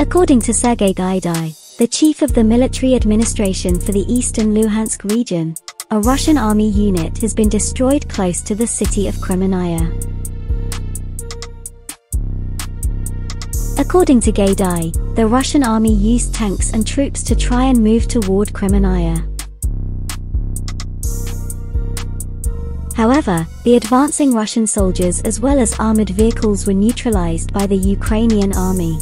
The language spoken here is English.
According to Sergey Gaidai, the chief of the military administration for the eastern Luhansk region, a Russian army unit has been destroyed close to the city of Kremennaya. According to Gaidai, the Russian army used tanks and troops to try and move toward Kremennaya. However, the advancing Russian soldiers as well as armored vehicles were neutralized by the Ukrainian army.